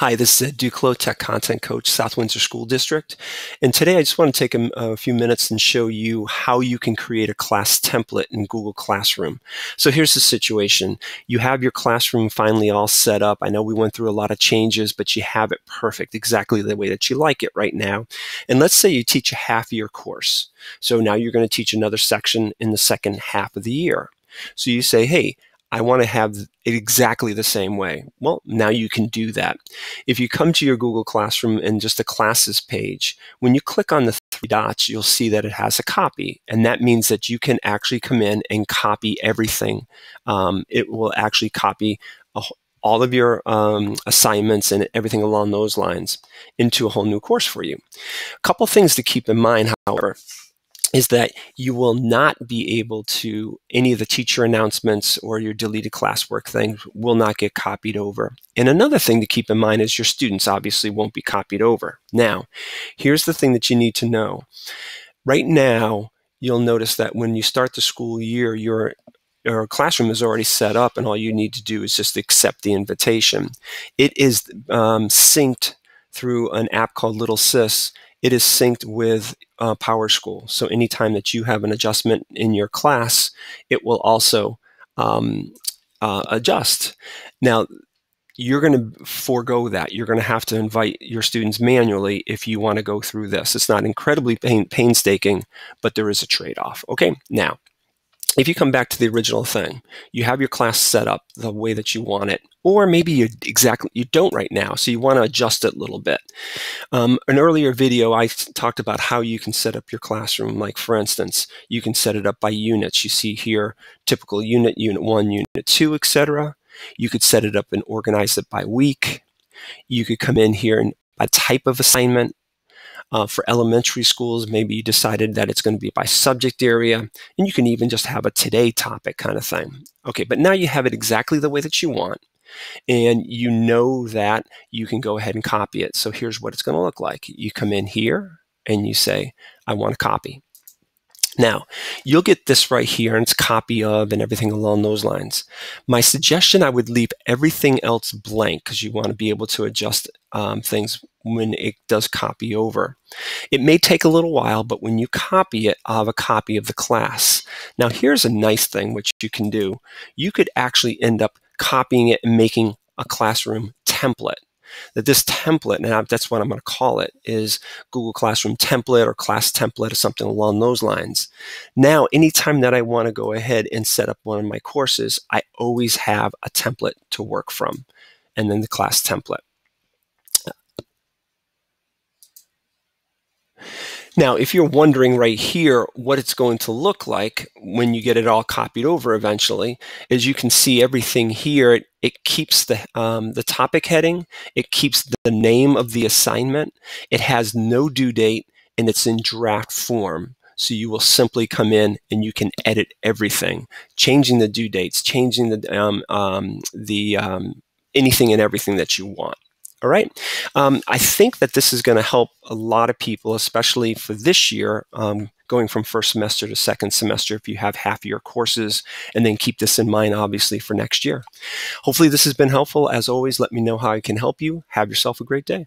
Hi, this is Ed Duclos, Tech Content Coach, South Windsor School District. And today I just want to take a, a, few minutes and show you how you can create a class template in Google Classroom. So here's the situation. You have your classroom finally all set up. I know we went through a lot of changes, but you have it perfect, exactly the way that you like it right now. And let's say you teach a half year course. So now you're going to teach another section in the second half of the year. So you say, hey, I want to have it exactly the same way. Well, now you can do that. If you come to your Google Classroom and just the classes page, when you click on the three dots, you'll see that it has a copy. And that means that you can actually come in and copy everything. Um, it will actually copy a, all of your um, assignments and everything along those lines into a whole new course for you. A couple things to keep in mind, however is that you will not be able to any of the teacher announcements or your deleted classwork things will not get copied over. And another thing to keep in mind is your students obviously won't be copied over. Now, here's the thing that you need to know. Right now, you'll notice that when you start the school year, your your classroom is already set up and all you need to do is just accept the invitation. It is um, synced through an app called Little SIS it is synced with uh, PowerSchool. So anytime that you have an adjustment in your class, it will also um, uh, adjust. Now, you're going to forego that. You're going to have to invite your students manually if you want to go through this. It's not incredibly pain, painstaking, but there is a trade-off. Okay, now if you come back to the original thing, you have your class set up the way that you want it, or maybe you exactly you don't right now, so you want to adjust it a little bit. Um, an earlier video, I talked about how you can set up your classroom. Like for instance, you can set it up by units. You see here, typical unit, unit one, unit two, etc. You could set it up and organize it by week. You could come in here and by type of assignment. Uh, for elementary schools, maybe you decided that it's going to be by subject area, and you can even just have a today topic kind of thing. Okay, but now you have it exactly the way that you want, and you know that you can go ahead and copy it. So here's what it's going to look like. You come in here and you say, I want to copy. Now, you'll get this right here, and it's copy of and everything along those lines. My suggestion, I would leave everything else blank because you want to be able to adjust um, things when it does copy over. It may take a little while, but when you copy it, I'll have a copy of the class. Now, here's a nice thing which you can do. You could actually end up copying it and making a classroom template that this template, and that's what I'm going to call it, is Google Classroom template or class template or something along those lines. Now, anytime that I want to go ahead and set up one of my courses, I always have a template to work from, and then the class template. Now, if you're wondering right here what it's going to look like when you get it all copied over eventually, as you can see everything here, it, it keeps the, um, the topic heading, it keeps the name of the assignment, it has no due date, and it's in draft form. So you will simply come in and you can edit everything, changing the due dates, changing the, um, um, the um, anything and everything that you want. All right. Um, I think that this is going to help a lot of people, especially for this year, um, going from first semester to second semester if you have half year courses, and then keep this in mind, obviously, for next year. Hopefully, this has been helpful. As always, let me know how I can help you. Have yourself a great day.